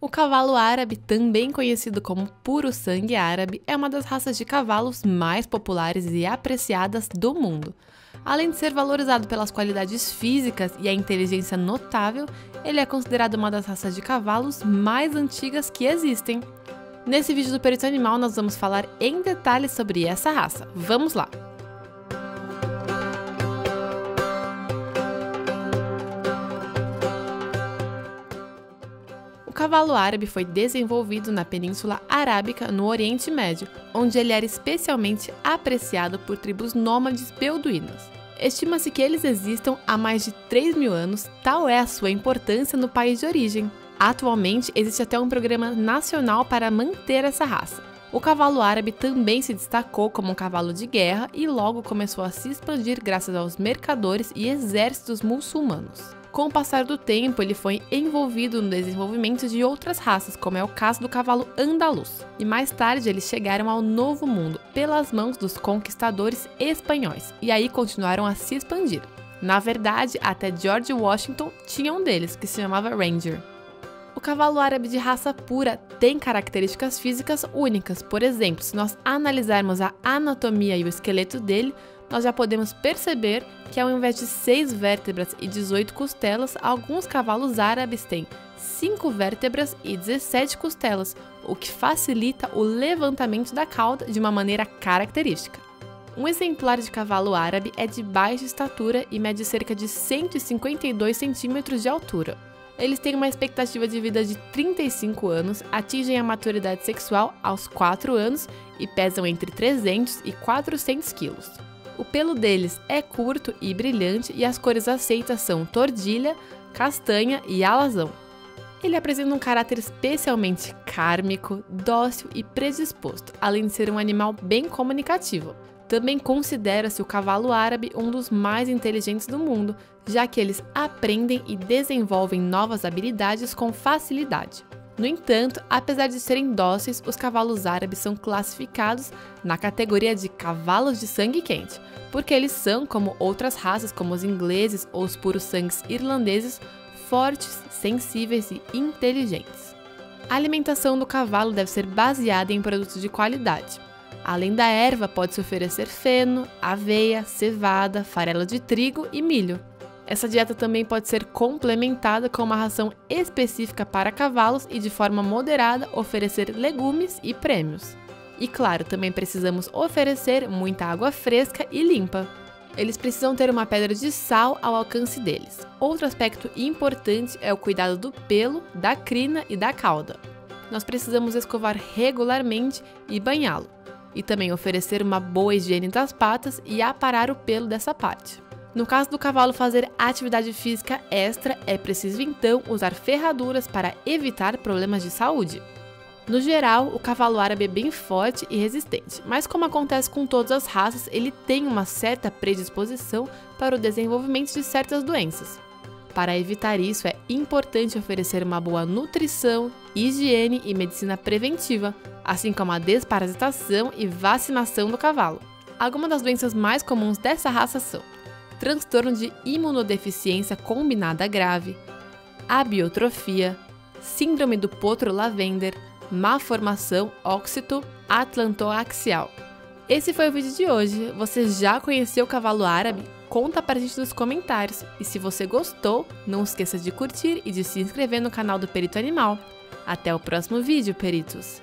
O cavalo árabe, também conhecido como puro sangue árabe, é uma das raças de cavalos mais populares e apreciadas do mundo. Além de ser valorizado pelas qualidades físicas e a inteligência notável, ele é considerado uma das raças de cavalos mais antigas que existem. Nesse vídeo do Perito Animal, nós vamos falar em detalhes sobre essa raça. Vamos lá! Cavalo árabe foi desenvolvido na Península Arábica, no Oriente Médio, onde ele era especialmente apreciado por tribos nômades beduínas. Estima-se que eles existam há mais de 3 mil anos, tal é a sua importância no país de origem. Atualmente, existe até um programa nacional para manter essa raça. O cavalo árabe também se destacou como um cavalo de guerra e logo começou a se expandir graças aos mercadores e exércitos muçulmanos. Com o passar do tempo, ele foi envolvido no desenvolvimento de outras raças, como é o caso do cavalo andaluz. E mais tarde eles chegaram ao Novo Mundo pelas mãos dos conquistadores espanhóis, e aí continuaram a se expandir. Na verdade, até George Washington tinha um deles, que se chamava Ranger. O cavalo árabe de raça pura tem características físicas únicas. Por exemplo, se nós analisarmos a anatomia e o esqueleto dele, nós já podemos perceber que ao invés de 6 vértebras e 18 costelas, alguns cavalos árabes têm 5 vértebras e 17 costelas, o que facilita o levantamento da cauda de uma maneira característica. Um exemplar de cavalo árabe é de baixa estatura e mede cerca de 152 centímetros de altura. Eles têm uma expectativa de vida de 35 anos, atingem a maturidade sexual aos 4 anos e pesam entre 300 e 400 quilos. O pelo deles é curto e brilhante e as cores aceitas são tordilha, castanha e alazão. Ele apresenta um caráter especialmente kármico, dócil e predisposto, além de ser um animal bem comunicativo. Também considera-se o cavalo árabe um dos mais inteligentes do mundo, já que eles aprendem e desenvolvem novas habilidades com facilidade. No entanto, apesar de serem dóceis, os cavalos árabes são classificados na categoria de cavalos de sangue quente, porque eles são, como outras raças, como os ingleses ou os puros sangues irlandeses, fortes, sensíveis e inteligentes. A alimentação do cavalo deve ser baseada em produtos de qualidade. Além da erva, pode-se oferecer feno, aveia, cevada, farelo de trigo e milho. Essa dieta também pode ser complementada com uma ração específica para cavalos e, de forma moderada, oferecer legumes e prêmios. E claro, também precisamos oferecer muita água fresca e limpa. Eles precisam ter uma pedra de sal ao alcance deles. Outro aspecto importante é o cuidado do pelo, da crina e da cauda. Nós precisamos escovar regularmente e banhá-lo, e também oferecer uma boa higiene das patas e aparar o pelo dessa parte. No caso do cavalo fazer atividade física extra, é preciso então usar ferraduras para evitar problemas de saúde. No geral, o cavalo árabe é bem forte e resistente, mas como acontece com todas as raças, ele tem uma certa predisposição para o desenvolvimento de certas doenças. Para evitar isso, é importante oferecer uma boa nutrição, higiene e medicina preventiva, assim como a desparasitação e vacinação do cavalo. Algumas das doenças mais comuns dessa raça são transtorno de imunodeficiência combinada grave, abiotrofia, síndrome do potro lavender, má formação óxito atlantoaxial. Esse foi o vídeo de hoje. Você já conheceu o cavalo árabe? Conta pra gente nos comentários. E se você gostou, não esqueça de curtir e de se inscrever no canal do Perito Animal. Até o próximo vídeo, peritos!